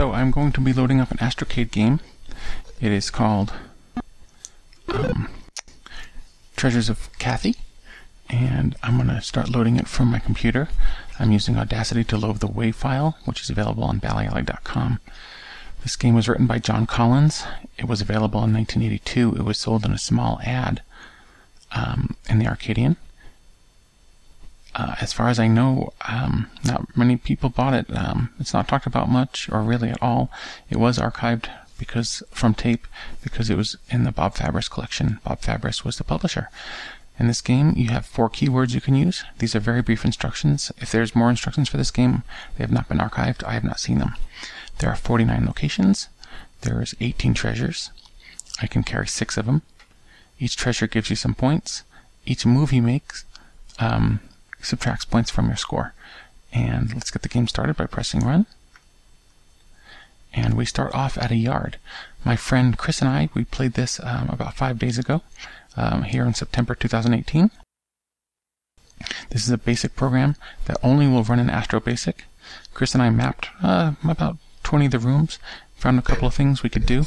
So I'm going to be loading up an Astrocade game. It is called um, Treasures of Cathy, and I'm going to start loading it from my computer. I'm using Audacity to load the WAV file, which is available on BallyAlley.com. This game was written by John Collins. It was available in 1982. It was sold in a small ad um, in the Arcadian. Uh, as far as I know, um, not many people bought it. Um, it's not talked about much or really at all. It was archived because from tape because it was in the Bob Fabris collection. Bob Fabris was the publisher. In this game, you have four keywords you can use. These are very brief instructions. If there's more instructions for this game, they have not been archived. I have not seen them. There are 49 locations. There's 18 treasures. I can carry six of them. Each treasure gives you some points. Each move you make um, subtracts points from your score. And let's get the game started by pressing run. And we start off at a yard. My friend Chris and I, we played this um, about five days ago, um, here in September 2018. This is a basic program that only will run in Astro Basic. Chris and I mapped uh, about 20 of the rooms, found a couple of things we could do.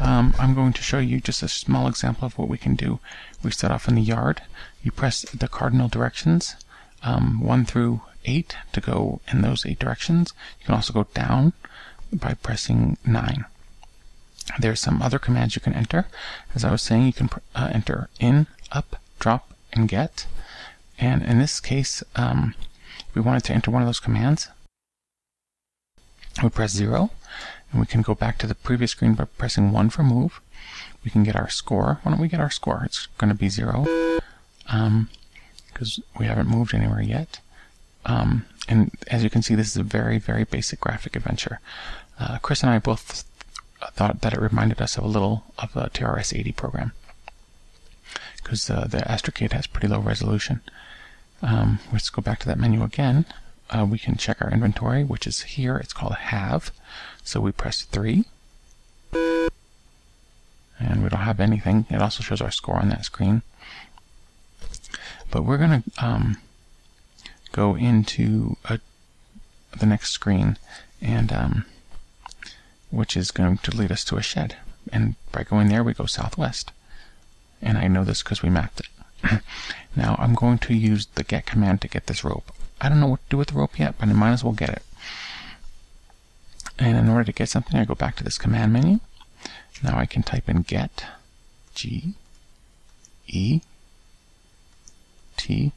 Um, I'm going to show you just a small example of what we can do. We start off in the yard. You press the cardinal directions, um, 1 through 8, to go in those 8 directions. You can also go down by pressing 9. There's some other commands you can enter. As I was saying, you can uh, enter in, up, drop, and get. And in this case, um, we wanted to enter one of those commands, we press 0, and we can go back to the previous screen by pressing 1 for move. We can get our score. Why don't we get our score? It's going to be 0, because um, we haven't moved anywhere yet. Um, and as you can see, this is a very, very basic graphic adventure. Uh, Chris and I both thought that it reminded us of a little of a TRS-80 program because uh, the Astrocade has pretty low resolution. Um, let's go back to that menu again. Uh, we can check our inventory, which is here. It's called Have. So we press 3. And we don't have anything. It also shows our score on that screen. But we're going to um, go into a, the next screen, and um, which is going to lead us to a shed. And by going there, we go southwest. And I know this because we mapped it. now I'm going to use the get command to get this rope. I don't know what to do with the rope yet, but I might as well get it. And in order to get something, I go back to this command menu. Now I can type in get, G, E, T.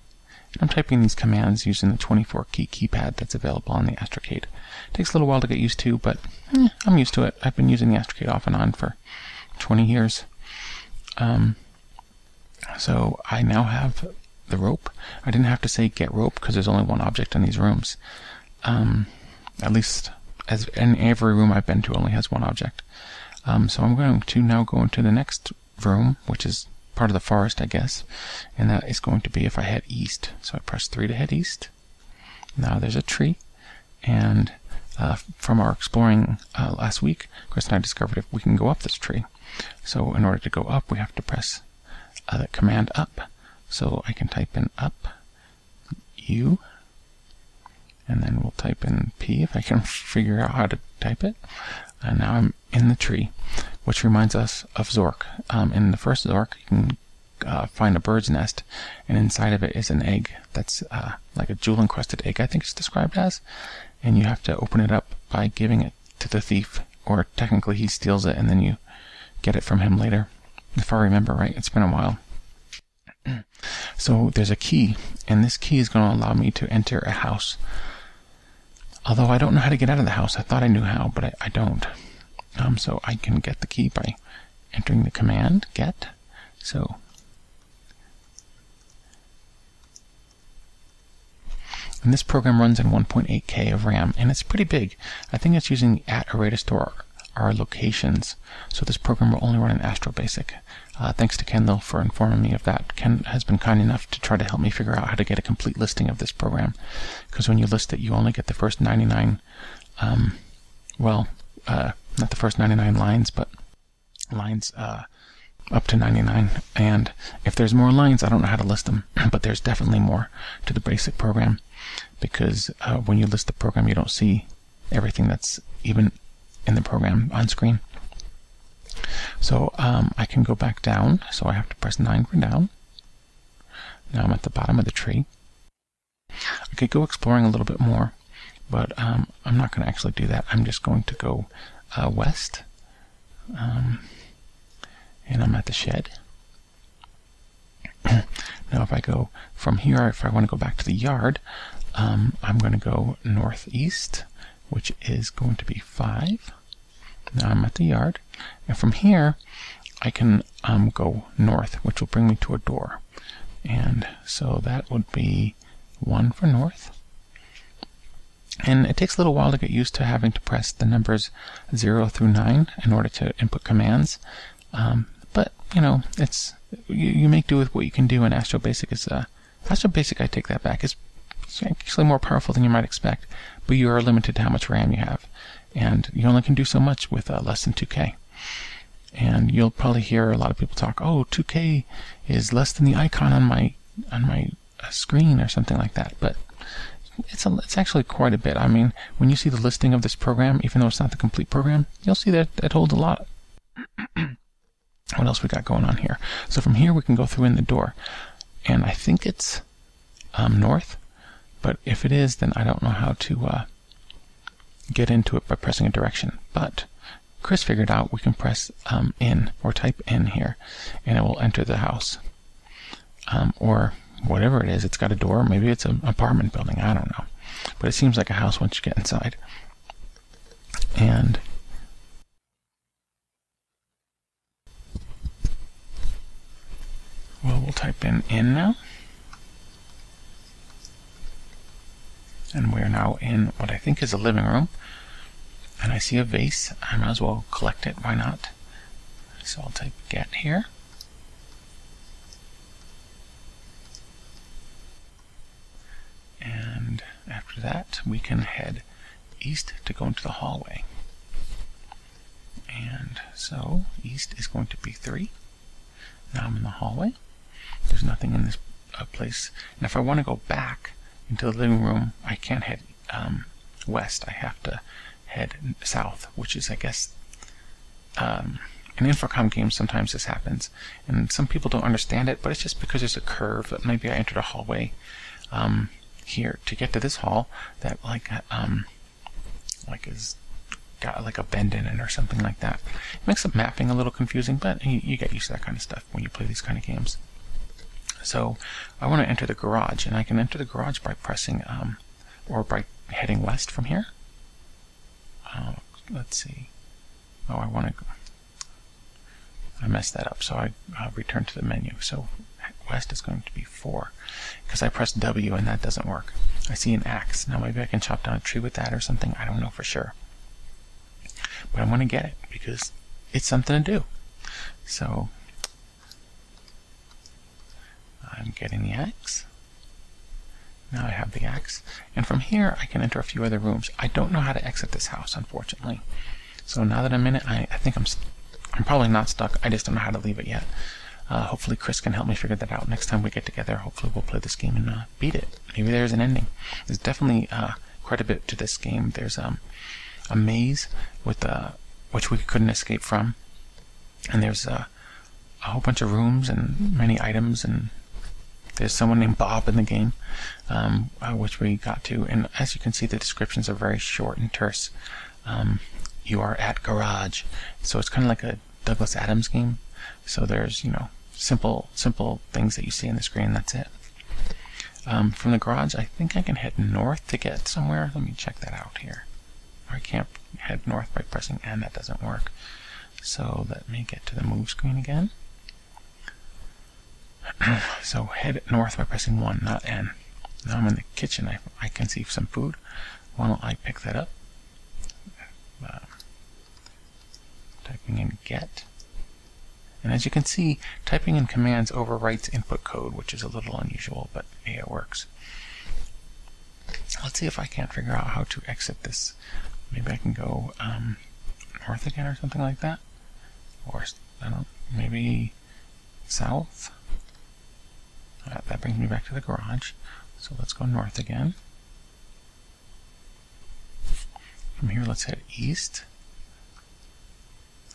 I'm typing these commands using the 24 key keypad that's available on the Astrocade. It takes a little while to get used to, but eh, I'm used to it. I've been using the Astrocade off and on for 20 years. Um, so I now have the rope. I didn't have to say get rope because there's only one object in these rooms. Um, at least as in every room I've been to only has one object. Um, so I'm going to now go into the next room, which is part of the forest, I guess, and that is going to be if I head east. So I press 3 to head east. Now there's a tree, and uh, from our exploring uh, last week, Chris and I discovered if we can go up this tree. So in order to go up, we have to press uh, the command up. So I can type in up, U, and then we'll type in P if I can figure out how to type it. And now I'm in the tree, which reminds us of Zork. Um, in the first Zork, you can uh, find a bird's nest, and inside of it is an egg that's uh, like a jewel encrusted egg, I think it's described as. And you have to open it up by giving it to the thief, or technically he steals it and then you get it from him later. If I remember right, it's been a while. so there's a key, and this key is going to allow me to enter a house. Although I don't know how to get out of the house. I thought I knew how, but I, I don't. Um, so I can get the key by entering the command get. So and this program runs in 1.8K of RAM, and it's pretty big. I think it's using at array to store our locations. So this program will only run in Astro Basic. Uh, thanks to Kendall for informing me of that. Ken has been kind enough to try to help me figure out how to get a complete listing of this program. Because when you list it, you only get the first 99, um, well, uh, not the first 99 lines, but lines uh, up to 99. And if there's more lines, I don't know how to list them, but there's definitely more to the basic program. Because uh, when you list the program, you don't see everything that's even in the program on screen. So um, I can go back down. So I have to press 9 for down. Now I'm at the bottom of the tree. I could go exploring a little bit more, but um, I'm not going to actually do that. I'm just going to go uh, west. Um, and I'm at the shed. now if I go from here, if I want to go back to the yard, um, I'm going to go northeast, which is going to be 5. Now I'm at the yard. And from here, I can um, go north, which will bring me to a door. And so that would be 1 for north. And it takes a little while to get used to having to press the numbers 0 through 9 in order to input commands. Um, but, you know, it's you, you, make do with what you can do, and Astro Basic is... Uh, Astro Basic, I take that back, is actually more powerful than you might expect, but you are limited to how much RAM you have. And you only can do so much with uh, less than 2K. And you'll probably hear a lot of people talk, oh, 2K is less than the icon on my on my uh, screen or something like that. But it's a, it's actually quite a bit. I mean, when you see the listing of this program, even though it's not the complete program, you'll see that it holds a lot. what else we got going on here? So from here we can go through in the door, and I think it's um, north. But if it is, then I don't know how to uh, get into it by pressing a direction. But Chris figured out we can press um, in or type in here, and it will enter the house. Um, or whatever it is. It's got a door. Maybe it's an apartment building. I don't know. But it seems like a house once you get inside. And well, we'll type in in now. And we're now in what I think is a living room. And I see a vase. I might as well collect it. Why not? So I'll type get here. And after that, we can head east to go into the hallway. And so east is going to be 3. Now I'm in the hallway. There's nothing in this uh, place. And if I want to go back into the living room, I can't head um, west. I have to head south, which is, I guess, um, in Infocom games, sometimes this happens. And some people don't understand it, but it's just because there's a curve. That maybe I entered a hallway. Um, here to get to this hall that like um like is got like a bend in it or something like that. It makes the mapping a little confusing, but you, you get used to that kind of stuff when you play these kind of games. So I want to enter the garage, and I can enter the garage by pressing um, or by heading west from here. Uh, let's see. Oh, I want to. I messed that up, so I uh, return to the menu. So west is going to be 4 because I pressed W and that doesn't work. I see an axe. Now maybe I can chop down a tree with that or something. I don't know for sure. But I'm going to get it because it's something to do. So I'm getting the axe. Now I have the axe. And from here I can enter a few other rooms. I don't know how to exit this house, unfortunately. So now that I'm in it, I, I think I'm, I'm probably not stuck. I just don't know how to leave it yet. Uh, hopefully Chris can help me figure that out next time we get together. Hopefully we'll play this game and uh, beat it. Maybe there's an ending. There's definitely uh, quite a bit to this game. There's um, a maze with uh, which we couldn't escape from, and there's uh, a whole bunch of rooms and many items and there's someone named Bob in the game, um, uh, which we got to. And as you can see, the descriptions are very short and terse. Um, you are at garage, so it's kind of like a Douglas Adams game. So there's you know simple simple things that you see on the screen. That's it. Um, from the garage, I think I can head north to get somewhere. Let me check that out here. I can't head north by pressing N. That doesn't work. So let me get to the move screen again. so head north by pressing 1, not N. Now I'm in the kitchen. I, I can see some food. Why don't I pick that up? Uh, typing in get. And as you can see, typing in commands overwrites input code, which is a little unusual, but hey, it works. Let's see if I can't figure out how to exit this. Maybe I can go um, north again or something like that. Or, I don't maybe south. Uh, that brings me back to the garage. So let's go north again. From here, let's head east.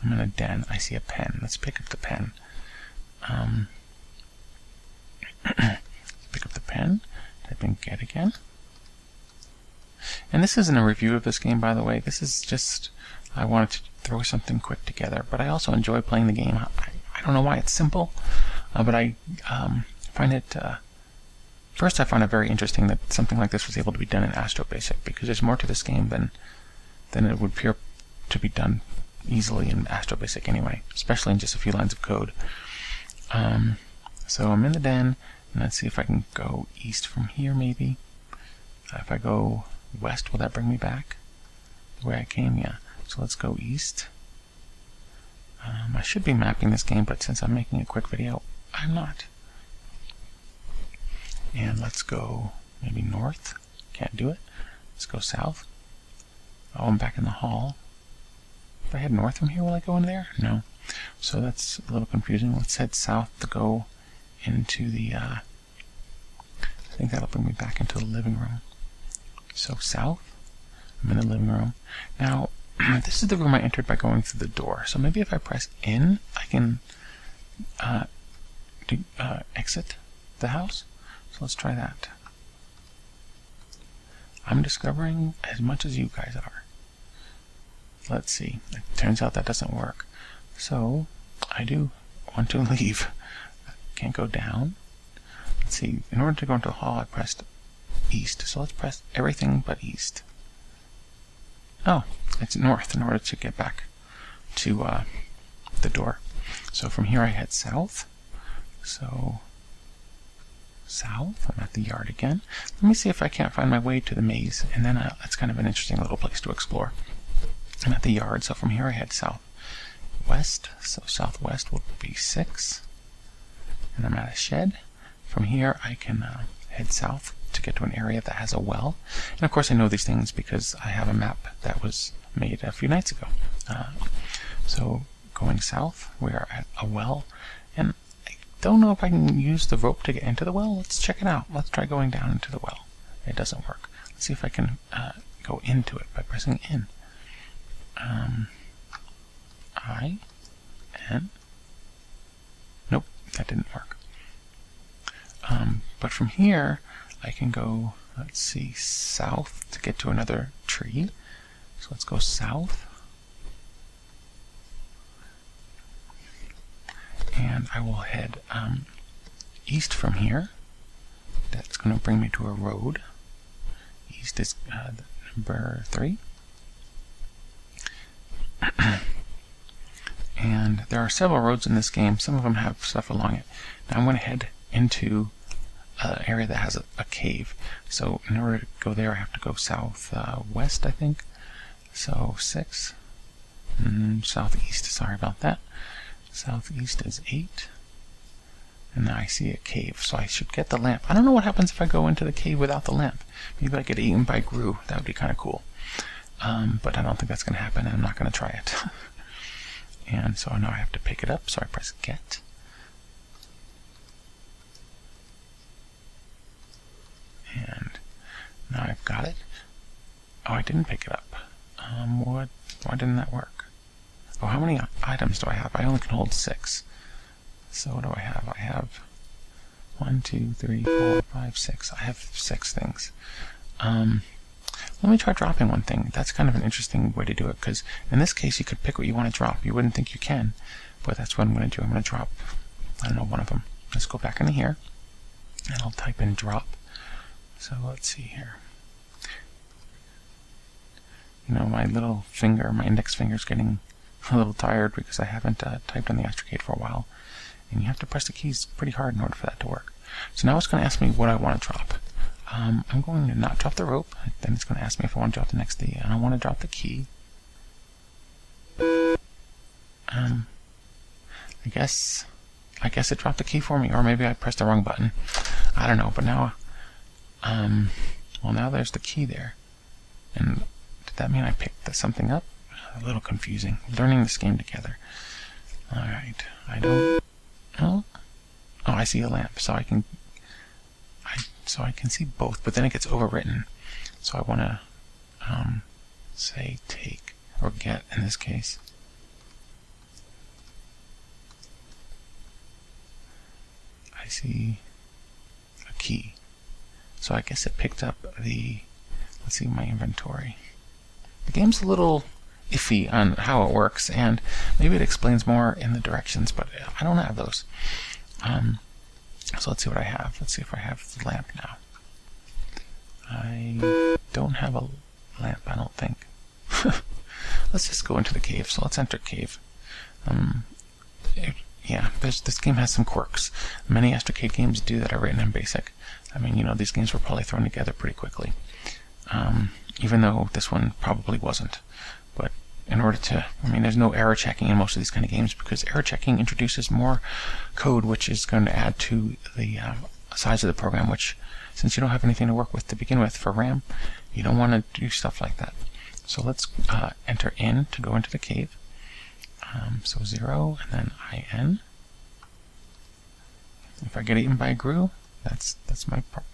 I'm in a den. I see a pen. Let's pick up the pen. Um, pick up the pen. Type in get again. And this isn't a review of this game, by the way. This is just, I wanted to throw something quick together. But I also enjoy playing the game. I, I don't know why it's simple, uh, but I um, find it, uh, first I find it very interesting that something like this was able to be done in Astro Basic, because there's more to this game than, than it would appear to be done easily in Astro Basic anyway, especially in just a few lines of code. Um, so I'm in the den, and let's see if I can go east from here, maybe. Uh, if I go west, will that bring me back the way I came? Yeah. So let's go east. Um, I should be mapping this game, but since I'm making a quick video, I'm not. And let's go maybe north. Can't do it. Let's go south. Oh, I'm back in the hall. If I head north from here, will I go in there? No. So that's a little confusing. Let's head south to go into the, uh, I think that'll bring me back into the living room. So south, I'm in the living room. Now, this is the room I entered by going through the door. So maybe if I press in, I can uh, do, uh, exit the house. So let's try that. I'm discovering as much as you guys are. Let's see. It turns out that doesn't work. So I do want to leave. I Can't go down. Let's see. In order to go into the hall, I pressed east. So let's press everything but east. Oh, it's north in order to get back to uh, the door. So from here I head south. So south, I'm at the yard again. Let me see if I can't find my way to the maze, and then uh, that's kind of an interesting little place to explore. I'm at the yard, so from here I head south west, so southwest would be 6. And I'm at a shed. From here I can uh, head south to get to an area that has a well. And of course I know these things because I have a map that was made a few nights ago. Uh, so going south, we are at a well. And don't know if I can use the rope to get into the well. Let's check it out. Let's try going down into the well. It doesn't work. Let's see if I can uh, go into it by pressing in. Um, I N. Nope, that didn't work. Um, but from here, I can go, let's see, south to get to another tree. So let's go south. And I will head um, east from here. That's going to bring me to a road. East is uh, number three. and there are several roads in this game. Some of them have stuff along it. Now I'm going to head into an area that has a, a, cave. So in order to go there, I have to go south uh, west, I think. So six. Mm, southeast. Sorry about that. Southeast is eight. And now I see a cave, so I should get the lamp. I don't know what happens if I go into the cave without the lamp. Maybe I get eaten by grue. That would be kind of cool. Um, but I don't think that's going to happen, and I'm not going to try it. and so now I have to pick it up, so I press get. And now I've got it. Oh, I didn't pick it up. Um, what? Why didn't that work? Oh, how many items do I have? I only can hold six. So what do I have? I have one, two, three, four, five, six. I have six things. Um, let me try dropping one thing. That's kind of an interesting way to do it, because in this case, you could pick what you want to drop. You wouldn't think you can, but that's what I'm going to do. I'm going to drop, I don't know, one of them. Let's go back into here, and I'll type in drop. So let's see here. You know, my little finger, my index finger is getting a little tired because I haven't uh, typed on the Astrocade for a while. And you have to press the keys pretty hard in order for that to work. So now it's going to ask me what I want to drop. Um, I'm going to not drop the rope. Then it's going to ask me if I want to drop the next D. And I want to drop the key. Um, I guess, I guess it dropped the key for me, or maybe I pressed the wrong button. I don't know. But now, um, well, now there's the key there. And did that mean I picked something up? A little confusing. Learning this game together. All right. I don't. Oh, oh, I see a lamp, so I can I, so I can see both, but then it gets overwritten. So I want to um, say take, or get in this case. I see a key. So I guess it picked up the, let's see, my inventory. The game's a little iffy on how it works, and maybe it explains more in the directions, but I don't have those. Um, so let's see what I have. Let's see if I have the lamp now. I don't have a lamp, I don't think. let's just go into the cave. So let's enter cave. Um, it, yeah, this game has some quirks. Many Astrocade games do that are written in BASIC. I mean, you know, these games were probably thrown together pretty quickly. Um, even though this one probably wasn't. But in order to, I mean, there's no error checking in most of these kind of games because error checking introduces more code, which is going to add to the um, size of the program, which, since you don't have anything to work with to begin with for RAM, you don't want to do stuff like that. So let's uh, enter in to go into the cave. Um, so 0 and then IN. If I get eaten by a grue, that's that's my problem.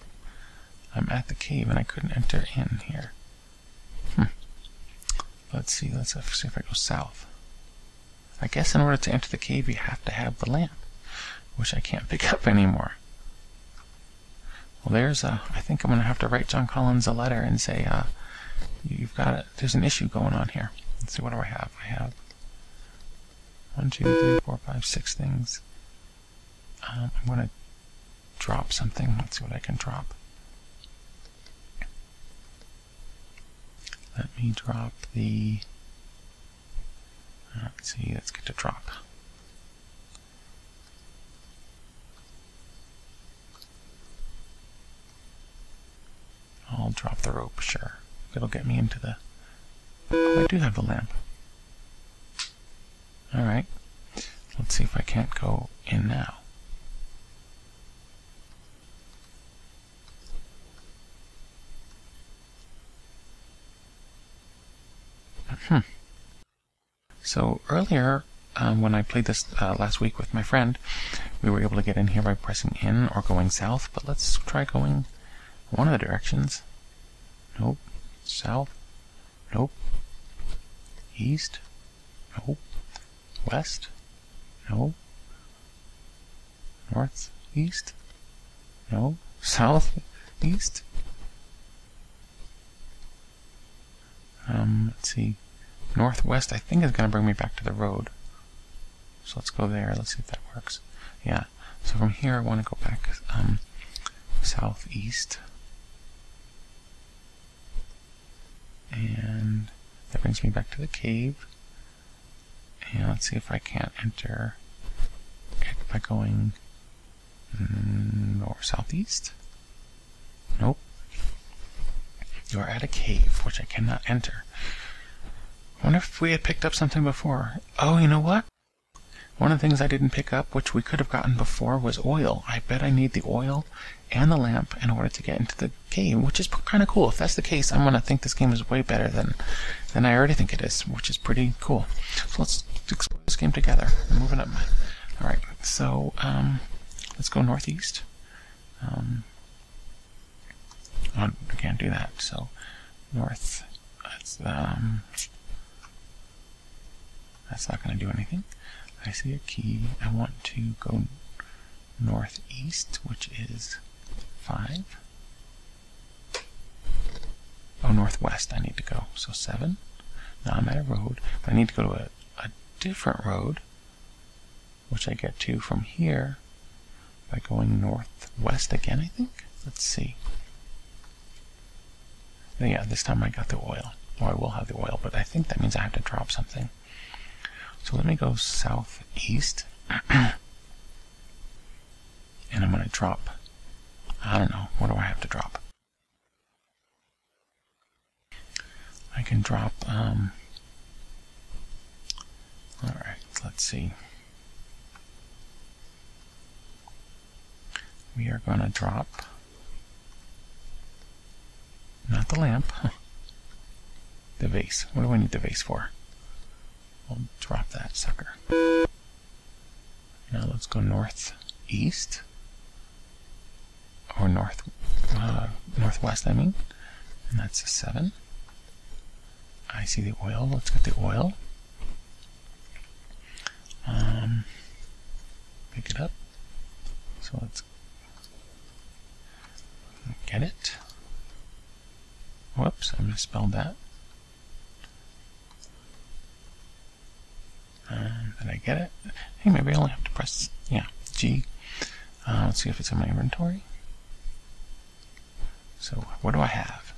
I'm at the cave and I couldn't enter in here. Let's see, let's see if I go south. I guess in order to enter the cave you have to have the lamp, which I can't pick up anymore. Well, there's a, I think I'm going to have to write John Collins a letter and say, uh, you've got a, there's an issue going on here. Let's see, what do I have? I have one, two, three, four, five, six things. Um, I'm going to drop something. Let's see what I can drop. Let me drop the. Let's see, let's get to drop. I'll drop the rope, sure. It'll get me into the. Oh, I do have the lamp. Alright. Let's see if I can't go in now. Hmm. So earlier, um, when I played this uh, last week with my friend, we were able to get in here by pressing in or going south, but let's try going one of the directions. Nope. South. Nope. East. Nope. West. No. North. East. No. South. East. Um, let's see. Northwest, I think, is going to bring me back to the road. So let's go there. Let's see if that works. Yeah. So from here, I want to go back um, southeast. And that brings me back to the cave. And let's see if I can't enter it by going north southeast. Nope. You are at a cave, which I cannot enter. I wonder if we had picked up something before. Oh, you know what? One of the things I didn't pick up, which we could have gotten before, was oil. I bet I need the oil and the lamp in order to get into the game, which is kind of cool. If that's the case, I'm going to think this game is way better than, than I already think it is, which is pretty cool. So let's explore this game together. I'm moving up. Alright, so um, let's go northeast. Um, oh, I can't do that, so north... That's, um, that's not going to do anything. I see a key. I want to go northeast, which is 5. Oh, northwest I need to go. So 7. Now I'm at a road, I need to go to a, a different road, which I get to from here by going northwest again, I think. Let's see. Yeah, this time I got the oil. Or I will have the oil, but I think that means I have to drop something. So let me go southeast. and I'm going to drop, I don't know, what do I have to drop? I can drop, um, alright, let's see. We are going to drop, not the lamp, the vase. What do I need the vase for? We'll drop that sucker. Now let's go northeast. Or north, uh, northwest, I mean. And that's a 7. I see the oil. Let's get the oil. Um, pick it up. So let's get it. Whoops, I misspelled that. And did I get it? Hey, maybe I only have to press, yeah, G. Uh, let's see if it's in my inventory. So, what do I have?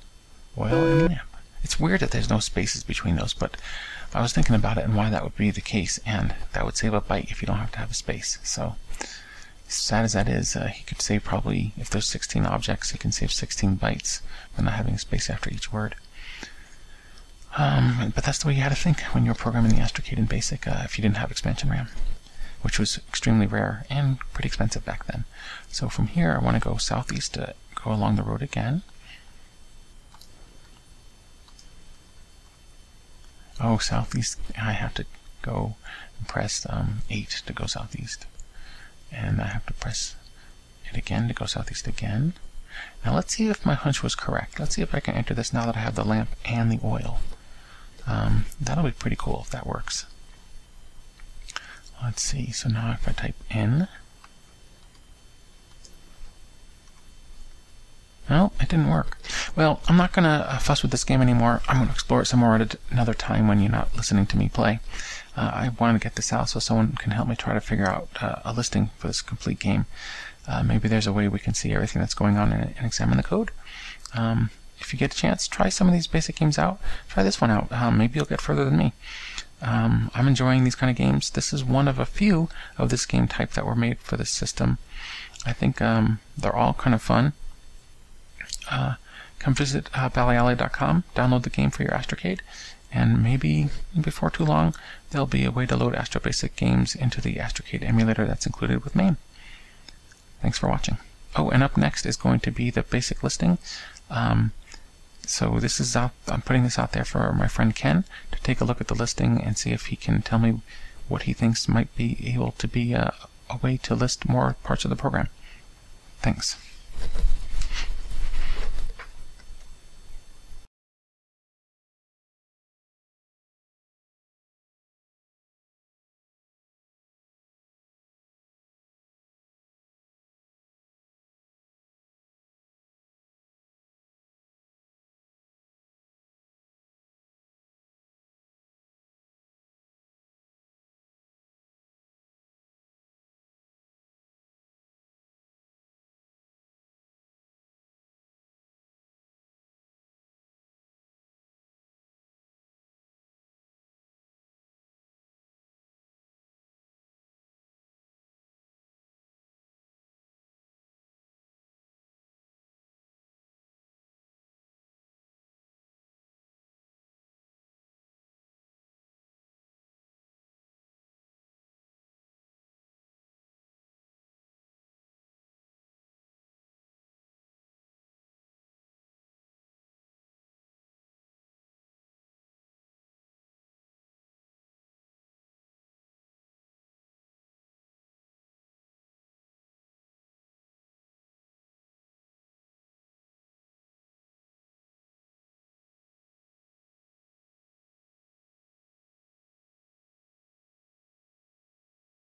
Oil and lamp. It's weird that there's no spaces between those, but I was thinking about it and why that would be the case, and that would save a byte if you don't have to have a space. So, sad as that is, uh, he could save probably, if there's 16 objects, he can save 16 bytes by not having a space after each word. Um, but that's the way you had to think when you were programming the Astrocade in BASIC uh, if you didn't have expansion RAM, which was extremely rare and pretty expensive back then. So from here, I want to go southeast to go along the road again. Oh, southeast, I have to go and press um, 8 to go southeast. And I have to press it again to go southeast again. Now let's see if my hunch was correct. Let's see if I can enter this now that I have the lamp and the oil. Um, that'll be pretty cool if that works. Let's see, so now if I type in, No, it didn't work. Well, I'm not going to uh, fuss with this game anymore. I'm going to explore it some more at another time when you're not listening to me play. Uh, I wanted to get this out so someone can help me try to figure out uh, a listing for this complete game. Uh, maybe there's a way we can see everything that's going on it and examine the code. Um, if you get a chance, try some of these basic games out. Try this one out. Um, maybe you'll get further than me. Um, I'm enjoying these kind of games. This is one of a few of this game type that were made for this system. I think um, they're all kind of fun uh, come visit uh, ballyalley.com, download the game for your Astrocade, and maybe before too long, there'll be a way to load Astro Basic games into the Astrocade emulator that's included with MAME. Thanks for watching. Oh, and up next is going to be the basic listing. Um, so this is out, I'm putting this out there for my friend Ken to take a look at the listing and see if he can tell me what he thinks might be able to be a, a way to list more parts of the program. Thanks.